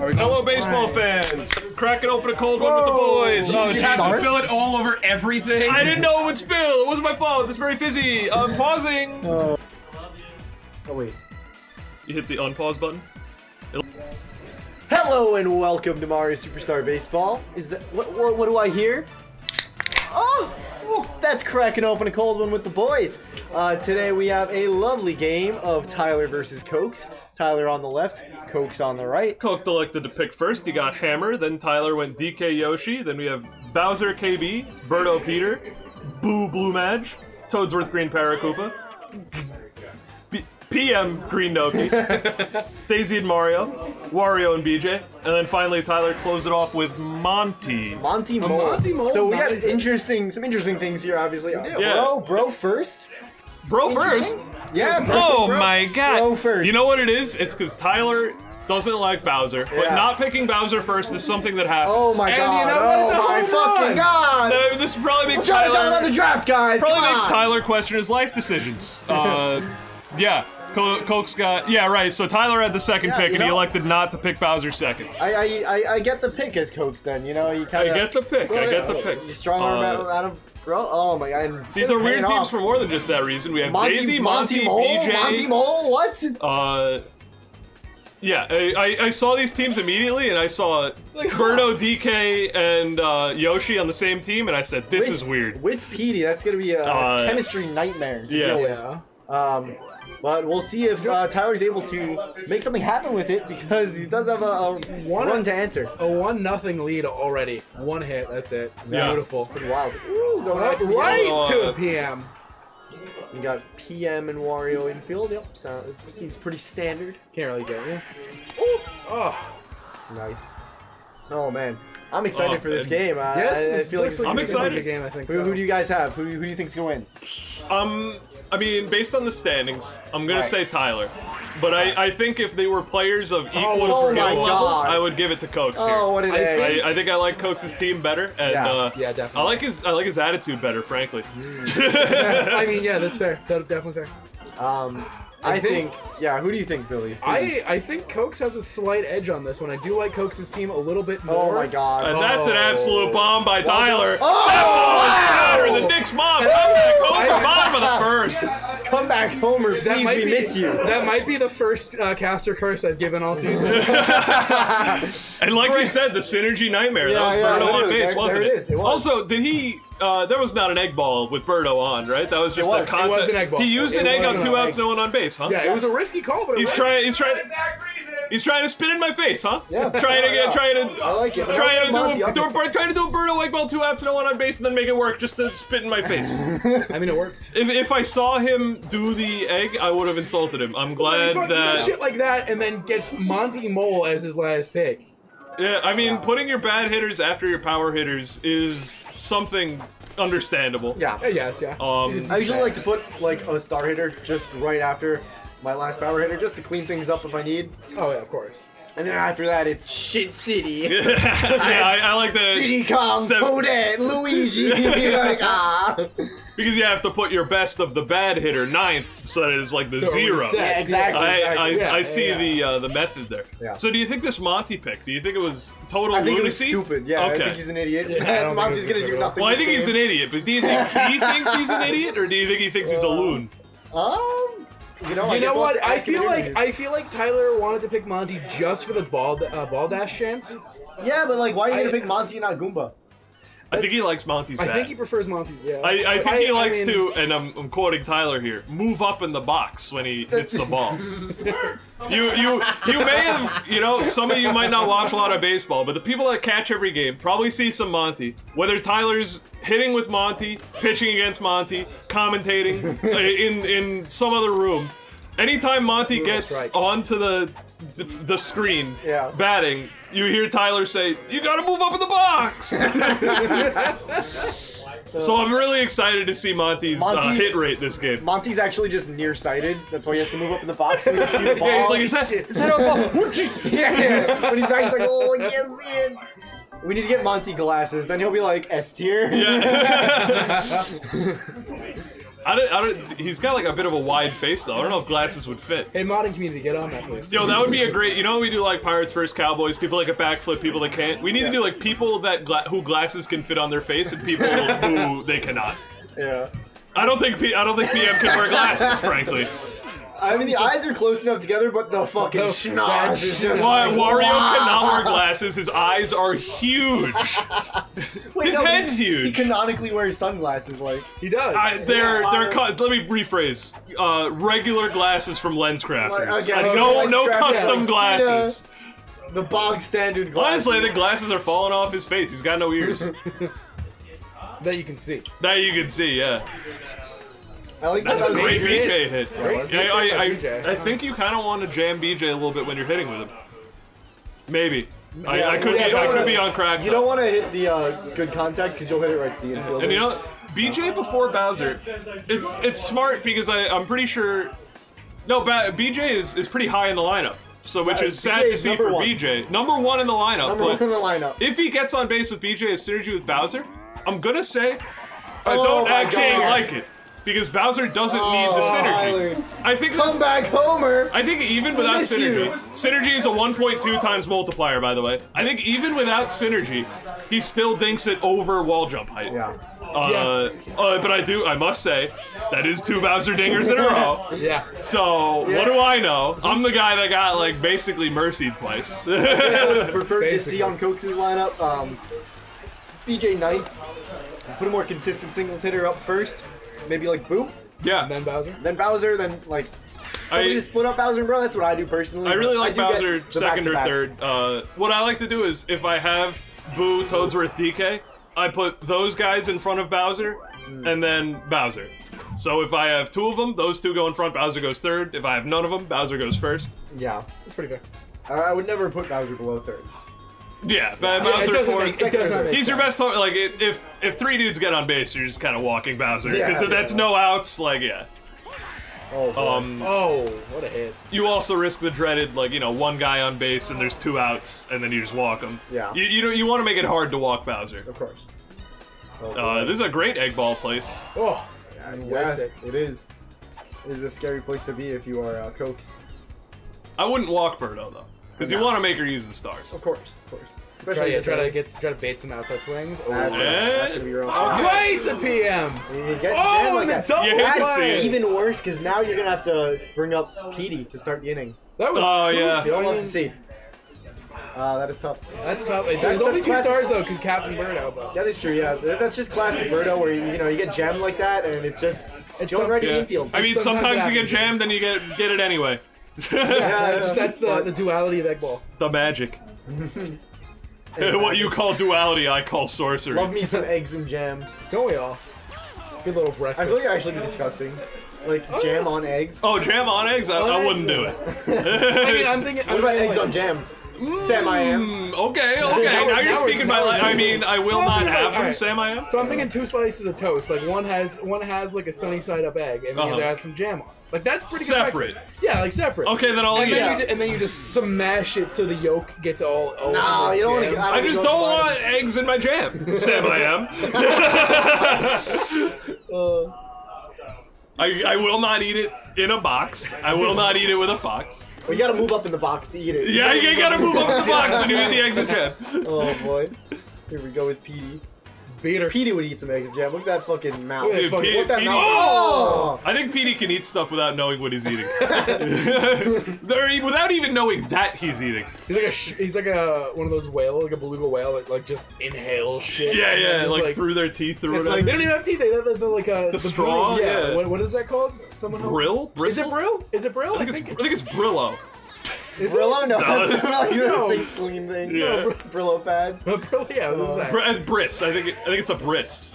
Hello, baseball fans! Cracking open a cold one with the boys. Oh, You have to Jesus. spill it all over everything. I didn't know it would spill. It wasn't my fault. It's very fizzy. I'm pausing. Oh oh wait. You hit the unpause button. Hello and welcome to Mario Superstar Baseball. Is that what? What, what do I hear? Oh, that's cracking open a cold one with the boys. Uh, today we have a lovely game of Tyler versus Coaks. Tyler on the left, Coaks on the right. Coke elected to pick first. He got Hammer. Then Tyler went DK Yoshi. Then we have Bowser KB, Birdo Peter, Boo Blue Madge, Toadsworth Green Paracoopa, PM Green Noki, Daisy and Mario, Wario and BJ, and then finally Tyler closed it off with Monty. Monty Mole. Monty Mole, So we got nice. interesting, some interesting things here. Obviously, Yeah. bro, bro first. Bro first. Yeah, bro. Oh bro. my god. Bro first. You know what it is? It's because Tyler doesn't like Bowser, but Yeah. not picking Bowser first is something that happens. Oh my And you god! know what? It's a oh my home fucking run. god! Uh, this probably makes Let's try to talk Tyler about the draft, guys. probably Come makes on. Tyler question his life decisions. Uh, yeah. Co- Coaks got yeah right. So Tyler had the second Yeah, pick, and he elected not to pick Bowser second. I, I, I, I get the pick as Coaks then, you know, you I kind of I get the pick. I get the pick. Strong arm Uh, out, out of bro. Oh my god! These are weird teams off. for more than just that reason. We have Monty, Daisy, Monty, Monty, Mole, BJ. Monty Mole. What? Uh, yeah, I, I, saw these teams immediately, and I saw like, Birdo, DK, and uh, Yoshi on the same team, and I said, "This With- is weird." With Petey, that's gonna be a Uh, chemistry nightmare. yeah. Yeah. Um, but we'll see if uh, Tyler's able to make something happen with it because he does have a, a One- run to enter. A one nothing lead already. One hit. That's it. Yeah. Beautiful. Pretty wild. Ooh, going Right, to the right to the PM. We got PM and Wario infield. Yep, so it seems pretty standard. Can't really get it. Oh, Nice. Oh man, I'm excited Oh, for this game. Uh, yes. I, I this feel like looks this like I'm is it's gonna gonna be- be a game. I think Who, so. who do you guys have? Who, who do you think's gonna win? Um, I mean, based on the standings, I'm gonna Right. say Tyler. But I, I think if they were players of equal oh skill my level, God. I would give it to Coaks here. Oh, what an I egg! think- I, I think I like Coaks' team better, and Yeah. uh, Yeah, definitely. I like his I like his attitude better, frankly. I mean, yeah, that's fair. That's definitely fair. Um, I, I think, think- yeah. Who do you think, Billy? Who I I think Coaks has a slight edge on this one. I do like Coaks' team a little bit oh more. Oh my God! and that's an Oh. absolute bomb by Tyler. Oh, that ball is wow! better than Nick's mom. Come back oh, home, bottom of the first. Come back, Homer. That Please, might we be, miss you. That might be the first uh, caster curse I've given all season. And like we said, the synergy nightmare. Yeah, that was yeah, Birdo on base, there- wasn't there it? it is, it was. Also, did he? Uh, that was not an egg ball with Birdo on, right? That was just was, a it contact. was an egg ball. He used It an egg on was an two egg. outs, no one on base, huh? yeah, it was a risky call, but it He's worked. trying. He's trying. He's trying to spit in my face, huh? Yeah. Trying to get. Trying to. I like it. Trying to do, a, I'll do a, trying to do a Birdo egg ball, two outs, and no one on base, and then make it work just to spit in my face. I mean, it worked. if, if I saw him do the egg, I would have insulted him. I'm glad he fucking does that. shit like that and then gets Monty Mole as his last pick. Yeah, I mean, putting your bad hitters after your power hitters is something understandable. Yeah. Yes, yeah. Um, I usually like to put like a star hitter just right after my last power hitter, just to clean things up if I need. oh yeah, of course. And then after that, it's shit city. yeah, I, I like the Diddy Kong, Seven- Toadette, Luigi. like ah. because you have to put your best of the bad hitter ninth, so that it's like the So zero. Yeah, exactly. I, I, Yeah, I see yeah, the uh, the method there. Yeah. So do you think this Monty pick? Do you think it was total I think it was stupid. Yeah, Okay. I think he's an idiot. Yeah, I don't think Monty's gonna do nothing. well, I this think he's an idiot, but do you think he thinks he's an idiot, or do you think he thinks he's a loon? Um, you know, You guess know what? I feel like. I feel like Tyler wanted to pick Monty just for the ball uh, ball dash chance. Yeah, but like, why are you I- gonna pick Monty and not Goomba? I think he likes Monty's I bat. think he prefers Monty's. Yeah. I, I think he likes mean, to, and I'm, I'm quoting Tyler here, move up in the box when he hits the ball. you you you may have, you know, some of you might not watch a lot of baseball, but the people that catch every game probably see some Monty. Whether Tyler's hitting with Monty, pitching against Monty, commentating uh, in in some other room, anytime Monty gets strike. onto the the screen Yeah. batting, you hear Tyler say, "You got to move up in the box." So I'm really excited to see Monty's uh, hit rate this game. Monty's actually just nearsighted. That's why he has to move up in the box can see the ball. Yeah, he's like, is that, is that a ball? yeah, yeah. When he's back, he's like, oh, I can't see it. We need to get Monty glasses. Then he'll be like S tier. Yeah. I don't, I don't. He's got like a bit of a wide face though. I don't know if glasses would fit. Hey, modding community, get on that, please. Yo, that would be a great. You know, we do like Pirates vs Cowboys. People like a backflip. People that can't. We need to do like people that gla- who glasses can fit on their face and people who they cannot. Yeah. I don't think P- I don't think PM can wear glasses, frankly. I mean, the eyes are close enough together, but the fucking The schnoz is just. Why Wario Wow. cannot wear glasses? His eyes are huge. Wait, his no, head's he- He canonically wears sunglasses, like. He does. I, they're Yeah, they're I- let me rephrase. Uh, regular glasses from Lens Crafters. Like, okay, okay, no Lens no Crafters, custom yeah. glasses. The bog standard glasses. Honestly, I think glasses are falling off his face. He's got no ears. that you can see. that you can see. Yeah. I like That's that a great BJ hit. Great Yeah, hit I, I, I think you kind of want to jam BJ a little bit when you're hitting with him. Maybe. I, Yeah, I could yeah, be. I could wanna- be on crack. You though. don't want to hit the uh, good contact because you'll hit it right to the infield. And you know, BJ before Bowser, it's it's smart because I I'm pretty sure. No, ba- BJ is, is pretty high in the lineup, so which Right, is sad to see for one. BJ. Number one in the lineup. number one in the lineup. if he gets on base with BJ as synergy with Bowser, I'm gonna say I Oh don't actually God. like it because Bowser doesn't need the Oh, synergy. Tyler. I think Come back, Homer. I think even without synergy, you. synergy is a 1.2 times multiplier, by the way. I think even without synergy, he still dinks it over wall jump height. Yeah. Uh, uh, but I do, I must say, that is two Bowser dingers in a row. Yeah. So what do I know? I'm the guy that got like basically mercied twice. Preferred to see on Coaks' lineup. Um, BJ ninth. Put a more consistent singles hitter up first. Maybe like Boo. yeah, And then Bowser. Then Bowser. Then like somebody I- to split up Bowser and Bro. That's what I do personally. I really like do get Bowser second or third. Uh, what I like to do is if I have Boo, Toadsworth, DK, I put those guys in front of Bowser, and then Bowser. So if I have two of them, those two go in front. Bowser goes third. If I have none of them, Bowser goes first. Yeah. That's pretty fair. I I would never put Bowser below third. Yeah, but Yeah, it Bowser doesn't make, it does not make He's your sense. best. Like if if three dudes get on base, you're just kind of walking Bowser Yeah, because if yeah. that's no outs. Like yeah. Oh. Um, Oh, what a hit. you also risk the dreaded like you know one guy on base and there's two outs and then you just walk them. Yeah. You you, know, you want to make it hard to walk Bowser. Of course. Oh, Uh, this is a great egg ball place. Oh, yeah, sick. it is. It is a scary place to be if you are uh, Coaks. I wouldn't walk Birdo though, because you want to make her use the stars. Of course, of course. try, Especially yeah, try to get try to bait some outside swings. Oh, That's, Yeah. that's gonna be real. right to PM. You get Oh, jammed like and the double You hate to That's see it. even worse because now you're gonna have to bring up Petey to start the inning. That was Oh, two yeah. You'll have to see. Uh, that is tough. That's tough. There's That's- only that's two stars though, because Captain Birdo. But That is true. Yeah, that's just classic Birdo, where you, you know you get jammed like that, and it's just it's It's going some- right to Yeah. the infield. I mean, Sometimes sometimes, you get jammed, then you get get it anyway. Yeah, just, that's the, the duality of egg ball. the magic. what you call duality, I call sorcery. Love me some eggs and jam. Don't we all? Good little breakfast. I breakfast. feel like it'd actually be disgusting. Like oh, jam on eggs. Oh, jam on eggs? I, I On wouldn't do it. I mean, I'm thinking. What about eggs on jam? Sam I am. Mm, okay, okay. Now Now, you're now speaking my language. I mean, I will Well, I'm not thinking have like, them, alright. Sam. I am. So I'm thinking two slices of toast. Like one has one has like a sunny side up egg, and the Uh-huh. other has some jam on. it. Like that's pretty good Separate. breakfast. Yeah, like separate. Okay, then I'll and eat then it. you ju- and then you just smash it so the yolk gets all. all No, over you don't jam. want to. I just don't want eggs in my jam. Sam, I am. Uh, I, I will not eat it in a box. I will not eat it with a fox. We gotta move up in the box to eat it. Yeah, you gotta move up in the box when you eat the eggs and. Oh boy. Here we go with Petey. Beater. Petey would eat some eggs and jam. Look at that fucking mouth. Dude, Look Petey- at that Petey- mouth. Oh! I think Petey can eat stuff without knowing what he's eating. E- without even knowing that he's eating. He's like a he's like a one of those whale, like a beluga whale that like just inhales shit. Yeah, yeah, then like, just, through their teeth or It's whatever. They don't even have teeth. They have the, the, like a the, straw? brill- Yeah. What, what is that called? Someone help? Brill? Is it brill? Is it brill? I think, it's, I think it's Brillo. Is Brillo? No, No, that's it's- not you no. know, the slinging thing. Yeah. Brillo pads. it brill? Yeah. What was that? Br- Briss. I think it, I think it's a Briss.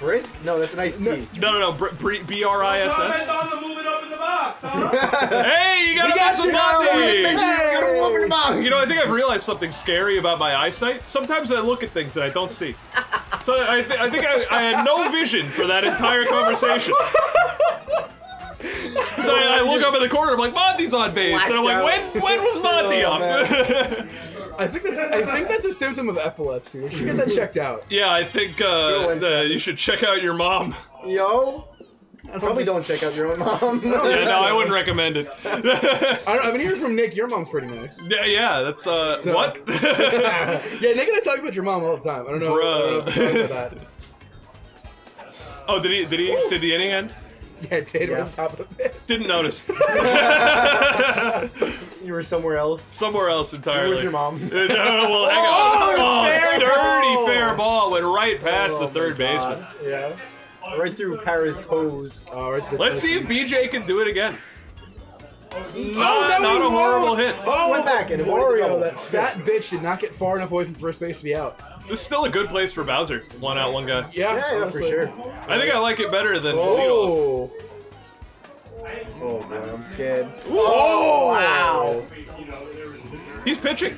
Brisk? No, that's an iced tea. No, no, no. Br- Br- B R I S S. on the moving up in the box, huh? Hey, you gotta mess with Hey, Monty. you gotta warm in the box. You know, I think I've realized something scary about my eyesight. Sometimes I look at things that I don't see. So I, th- I think I, I had no vision for that entire conversation. So I, I look up in the corner, I'm like, Monty's on base. And I'm like, when, when was Monty Oh, up? I think that's I think that's a symptom of epilepsy. You should get that checked out. yeah, I think uh, When's the, you should check out your mom. Yo. Probably don't check out your own mom. Yeah, no, I wouldn't recommend it. I don't, I've been hearing from Nick. Your mom's pretty nice. yeah, yeah, that's uh, So- what? yeah, Nick and I talk about your mom all the time. I don't know. I don't know if you talk about that. oh, did he? Did he? Did the inning end? Yeah, it did Yeah. on top of it. Didn't notice. you were somewhere else. Somewhere else entirely. With your mom. Uh, no, well, hang on. Oh, fair dirty ball. fair ball went right past Oh the third baseman. Yeah. Right through Paris' toes. Oh, right to Let's see if BJ can do it again. Oh, Not, no, not a horrible hit. Oh, Went back and it Wario, that fat bitch did not get far enough away from first base to be out. This is still a good place for Bowser. One out, one guy. Yeah, Yeah, yeah, for sure. I think I like it better than leadoff. Oh, Oh boy, I'm scared. oh, Wow. He's pitching.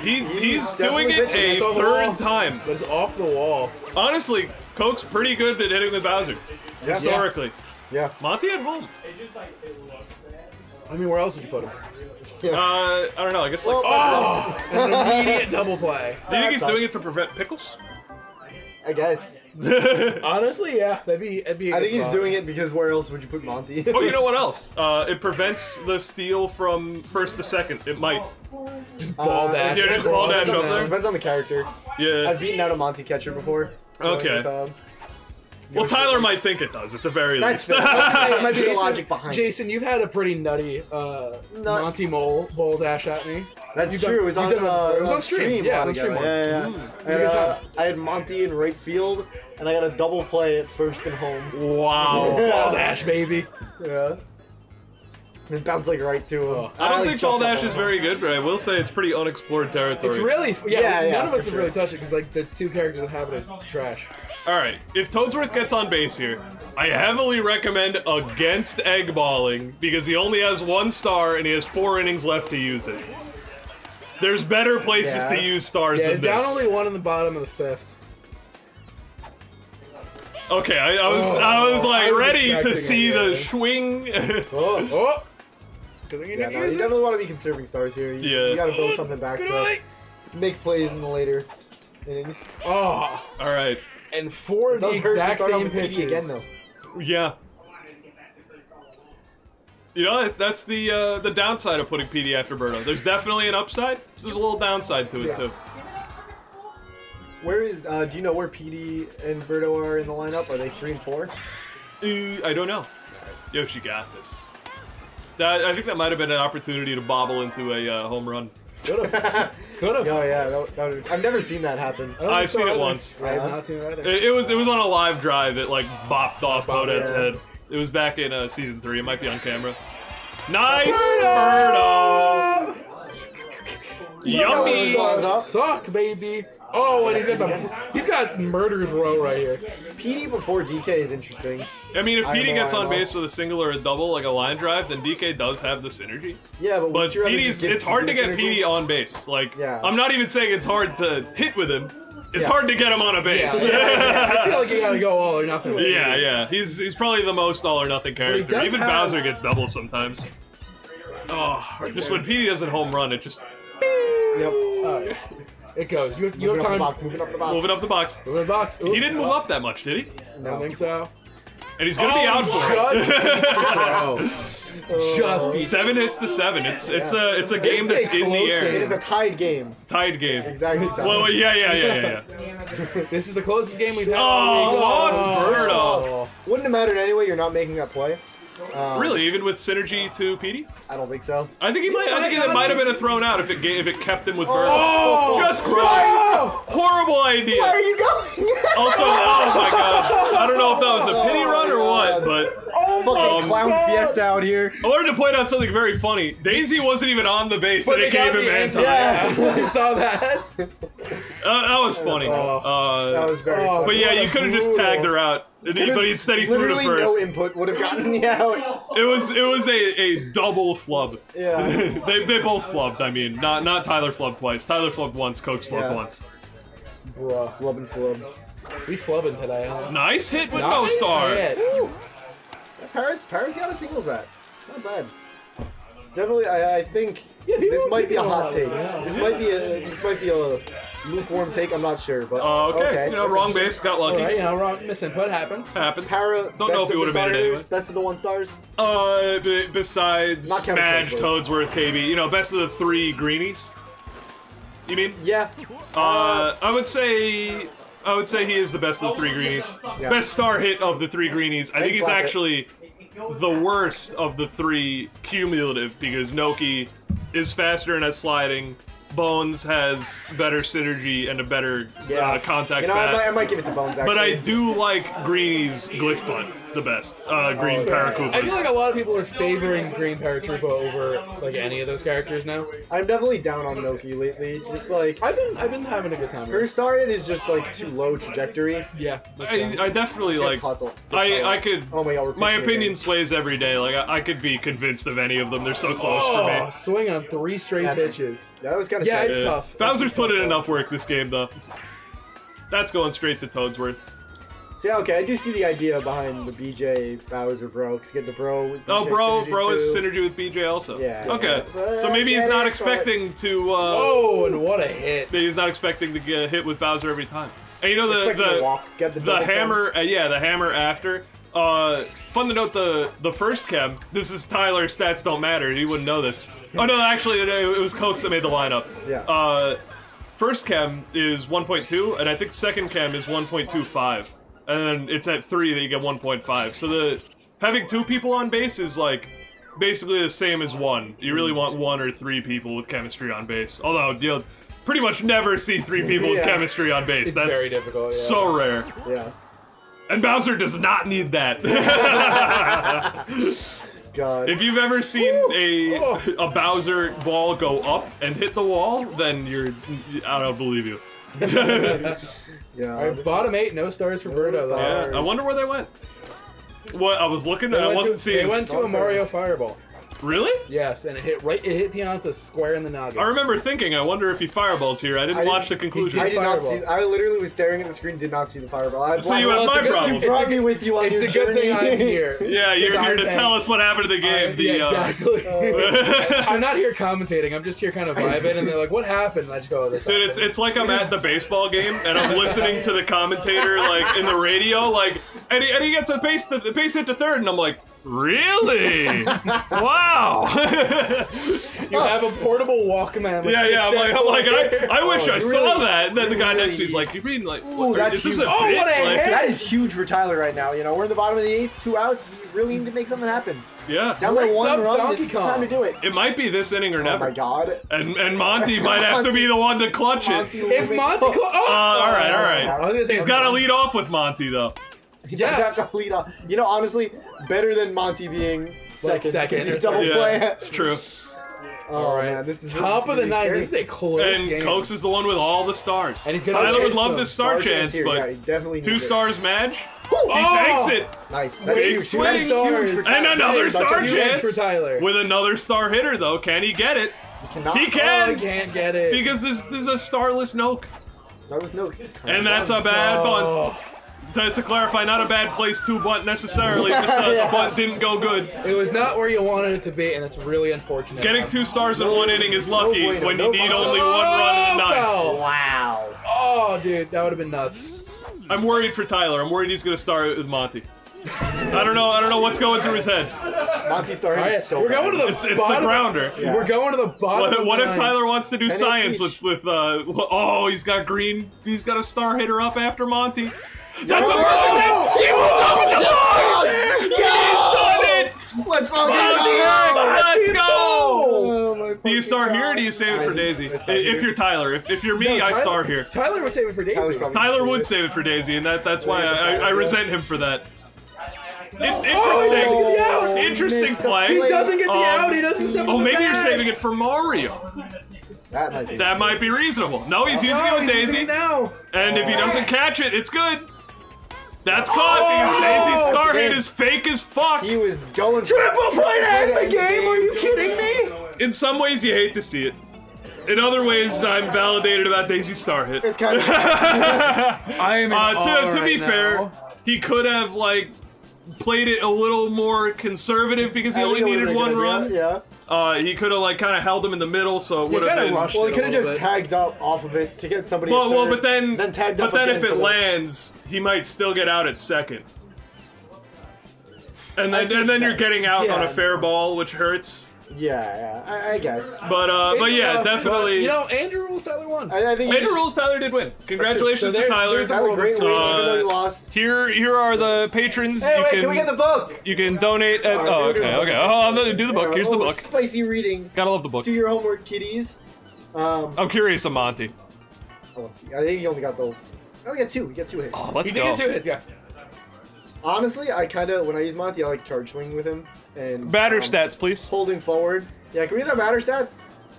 He he's definitely doing it pitching. a It's third wall. time. That's off the wall. Honestly, Coaks pretty good at hitting with Bowser. Historically. Yeah. Monty at home. I mean, where else would you put him? Uh, I don't know. I guess like. Well, oh, An immediate double play. do you think he's that doing it to prevent pickles? I guess. Honestly, yeah, that'd be that'd be. a I good think he's doing it because where else would you put Monty? oh, you know what else? Uh, it prevents the steal from first to second. It might. just ball Uh, dash. Yeah, just ball dash up there. Depends on the character. Yeah. I've beaten out a Monty catcher before. so, Okay. Well, Tyler might think it does at the very That's least. that might be the Jason- logic behind it. Jason, you've had a pretty nutty uh, Nut- Monty Mole ball dash at me. That's You've true. done- it was you've on, done a- uh, it was on stream. Yeah, it was on stream ago. once. Yeah, yeah. Mm. yeah. It was a And, good uh, time. I had Monty in right field, and I got a double play at first and home. wow. Ball dash, baby. Yeah. And it bounced like right to him. Oh. I don't like, think just Ball Dash is very good, but I will say it's pretty unexplored territory. It's really yeah. Yeah, yeah, none of us for have really touched it because like the two characters that have it are trash. All right, if Toadsworth gets on base here, I heavily recommend against egg balling because he only has one star and he has four innings left to use it. There's better places Yeah. to use stars Yeah, than down this. only one in the bottom of the fifth. Okay, I, I was Oh, I was like I was ready to see the swing. Oh. Oh, good thing you Yeah, no, you use it. definitely want to be conserving stars here. You, Yeah. you gotta build something back Good to eye. make plays in the later innings. Oh, All right, and four of the Does hurt to exact same with Petey pitches. again though. yeah. You know, that's, that's the uh, the downside of putting Petey after Birdo. There's definitely an upside. There's a little downside to it Yeah. too. Where is? Uh, do you know where Petey and Birdo are in the lineup? Are they three and four? Uh, I don't know. Yoshi got this. That, I think that might have been an opportunity to bobble into a uh, home run. Could have. Could have. Oh yeah, that, that I've never seen that happen. I don't I've seen it either. once. I have not seen it either. It, it was it was on a live drive. It like bopped off Bopped, Bodet's yeah. head. It was back in uh, season three. It might be on camera. Nice, Birdo! Birdo. Yummy. Balls. Suck, baby. Oh, and he's got the he's got murder's row right here. Petey before DK is interesting. I mean, if I Petey know, gets on base with a single or a double, like a line drive, then DK does have the synergy. Yeah, but, But would you rather just Petey's give it's hard to get synergy? Petey on base. Like, Yeah. I'm not even saying it's hard to hit with him. It's Yeah. hard to get him on a base. Yeah, I feel like you gotta go all or nothing. with him. Yeah, it. yeah. He's he's probably the most all or nothing character. Even have- Bowser gets doubles sometimes. Oh, just when Petey doesn't home run, it just Yep. Yeah. Uh, It goes. You, you Moving have up the time. box. Moving up the box. moving up the box. Move in the box. Ooh. He didn't move up that much, did he? No. I don't think so. And he's gonna be oh, out for it. Just beat oh. Just beat Seven hits to seven. It's it's a it's a game This is that's a in the close It air. is a tied game. Tied game. Exactly. tied. Well, yeah, yeah, yeah, yeah, yeah. This is the closest game we've had. Oh, all lost Oh. Wouldn't have mattered anyway. You're not making that play. Um, Really, even with synergy to Petey? I don't think so. I think he might. I think it might have been a thrown out if it ga- if it kept him with Birdo. Oh! Just gross. Oh! Horrible idea. Where are you going? Also, oh my god. I don't know if that was a pity run or what, but Oh Fucking Um, clown fiesta out here. I wanted to point out something very funny. Daisy wasn't even on the base, But and they it gave got him anti. anti- Yeah. I saw that. Uh, that was funny. Oh. Uh, That was very. Oh, funny. but yeah, you could have just tagged her out. And he- But instead he threw to Literally no input would have gotten the out. It was it was a, a double flub. Yeah. they, they both flubbed. I mean, not not Tyler flubbed twice. Tyler flubbed once. Coach flubbed Yeah. once. Bruh. Flub and flub. We flubbing today, huh? Nice hit with no star. hit. Paris, Paris got a singles bat. It's not bad. Definitely, I, I think Yeah, this might be a hot take. yeah. This might be a this might be a lukewarm take. I'm not sure, but Uh, okay. you know, that's wrong base, got lucky. Alright, you know, wrong misinput happens. Happens. Para, Don't know if he would have made it anyway. Best of the one stars. Uh, b- besides Not Madge, Toadsworth. Toadsworth, KB, you know, best of the three greenies. You mean? Yeah. Uh, I would say, I would say he is the best of the three greenies. Yeah. Best star hit of the three greenies. I think he's actually the worst of the three cumulative because Noki is faster and has sliding. Bones has better synergy and a better Yeah. uh, contact You know, I might, I might give it to Bones. Actually. But I do like Greeny's glitch butt the best. Uh, Green Oh, Paracupas. I feel like a lot of people are favoring Green Paratroopa over like any of those characters now. I'm definitely down on Noki lately. Just like I've been I've been having a good time. with her it. star hit is just like too low trajectory. Yeah, I. I definitely She has like. Kotal. I I could. Oh my god, we're My opinion again. sways every day. Like I, I could be convinced of any of them. They're so close Oh, for me. swing on three straight That's- pitches. Yeah, that was kind of Yeah, sad. it's Yeah. tough. Bowser's It's put in tough. enough work this game though. That's going straight to Toadsworth. See, okay, I do see the idea behind the BJ Bowser bro, because get the bro. With Oh, bro, synergy bro is synergy with BJ also. Yeah. Okay. So, So maybe he's not but- expecting to. Uh, Oh, and what a hit! Maybe he's not expecting to get hit with Bowser every time. And you know the Expecting the walk, get the the hammer, uh, yeah, the hammer after. Uh, fun to note the the first chem. This is Tyler. Stats don't matter. He wouldn't know this. Oh no, actually, it, it was Coaks that made the lineup. Yeah. Uh, first chem is 1.2, and I think second chem is 1.25, and then it's at three that you get 1.5. So the having two people on base is like basically the same as one. You really want one or three people with chemistry on base. Although you'll pretty much never see three people with chemistry on base. It's That's very difficult. Yeah. so rare. Yeah. And Bowser does not need that. God. if you've ever seen a Oh. a Bowser ball go up and hit the wall, then you're I don't believe you. yeah. All right, bottom eight, no stars for Birdo stars. Yeah, I wonder where they went. What I was looking, They I wasn't to, seeing. They went to a Mario Fireball. Really? Yes, and it hit right. It hit Pianta square in the noggin. I remember thinking, I wonder if he fireballs here. I didn't I watch the didn't- conclusion. I did not see. I literally was staring at the screen, did not see the fireball. I So you brought- have my good- problem. You brought me with you on It's your a good journey. thing I'm here. yeah, you're here I'm to bad. tell us what happened to the game. Uh, the, yeah, uh, exactly. I'm not here commentating. I'm just here kind of vibing, and they're like, "What happened?" And I just go, "Oh, "This." Dude, it's it's like I'm at the baseball game and I'm listening to the commentator like in the radio, like, and he, and he gets a base the base hit to third, and I'm like, really? wow. you have a portable Walkman. Like yeah, yeah. I'm like, I'm like, I, I wish Oh, I saw really- that. And then the guy next to me is like, you mean like, Ooh, what, that's is this huge. a Oh, bit? what a Like, hit! That is huge for Tyler right now. You know, we're in the bottom of the eighth, two outs. You really need to make something happen. Yeah. Down by one up run, Donkey this is the time to do it. It might be this inning or Oh never. my god. And and Monty might have to be the one to clutch it. If Monty, clo- oh, Uh, all right, all I was right. gonna say, He's got to lead off with Monty though. He does Yeah. have to lead off. You know, honestly, better than Monty being second. second because he's double. Yeah, play. it's true. Oh All right, man, this is top of the is night. scary. This is a close And game. Coaks is the one with all the stars. And he's gonna Tyler would love them. this star, chance, here. yeah, but definitely two needs it. stars match. He Oh! takes it. Nice. That's Big huge. swing. That's huge. And another That's star huge. Huge chance. for Tyler. With another star hitter though, can he get it? Cannot. He oh, can he can't get it. because this, this is a starless Noki, That was no. and that's a bad bunt. Oh. To, to clarify, not a bad place to bunt necessarily. Just the, Yeah. the bunt didn't go good. it was not where you wanted it to be, and it's really unfortunate. Getting two stars in No- one inning is no lucky bueno, when you no need only one run in a Oh, ninth. foul. Wow. Oh, dude, that would have been nuts. I'm worried for Tyler. I'm worried he's gonna start with Monty. I don't know. I don't know what's going through his head. Monty Star All hit right, is so we're going to the It's, it's the bottom. grounder. Yeah. We're going to the bottom. What, what the if. Tyler wants to do hits science with with uh? Oh, he's got green. He's got a star hitter up after Monty. That's a Oh! perfect hit. He was up at the box. He's done it. Let's fucking Monty, go! let's go. Oh, Do you fucking star here or do you save it for Daisy? If you're Tyler, if, if you're me, No, I star here. Tyler would save it for Daisy. Tyler would save it for Daisy, and that that's why I, I, I resent him for that. In- Oh, he get the out. interesting, interesting play. He doesn't get the Um, out. He doesn't step Oh, on the maybe you're saving it for Mario. That might be. That might be reasonable. No, he's using it Oh, with Daisy, it now. and if he doesn't catch it, it's good. That's caught because Oh, Daisy's star hit damn. is fake as fuck. He was going. Triple play to end the game. Are you kidding me? In some ways, you hate to see it. In other ways, I'm validated about Daisy star hit. It's kind of. I am. in Uh, awe to to be right fair, he could have like played it a little more conservative because he I only think it would've needed one run. idea, Yeah. Uh, he could have like kind of held him in the middle, so it would have kinda been. rushed Well, he could have just bit. tagged up off of it to get somebody. Well, at well, but then, then tagged but up then if it the- lands, he might still get out at second. And then, and then you're you're getting out on a Yeah. fair ball, which hurts. Yeah, yeah, I, I guess. But uh, but yeah, tough, definitely. but, You know, Andrew rules Tyler won. I, I think. he Major just- rules, Tyler did win. Congratulations So there- to Tyler. there's the Tyler, great win, Uh, even though you lost. Here, here are the patrons. Hey, you wait, can, can we get the book? you can donate. At, Alright, oh, okay, okay. Oh, I'm gonna do the book. Here's the book. Spicy reading. Gotta love the book. Do your homework, kiddies. Um, I'm curious of Monty. oh, let's see. I think he only got the. Oh, we got two. We got two hits. Oh, let's He did go. get two hits, yeah. Honestly, I kind of when I use Monty, I like charge swing with him and Batter um, stats, please. holding forward. Yeah, can we get the batter stats?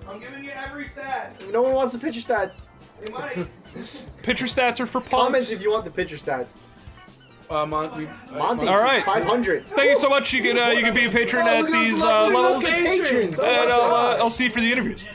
I'm giving you every stat. No one wants the pitcher stats. They might. Pitcher stats are for Comment if you want the pitcher stats. Uh, Mon- we, uh, Monty, All right. 500. Thank you so much. You can uh, you can be a patron Oh, at look at those these uh, levels, patrons. Oh and I'll uh, I'll see you for the interviews.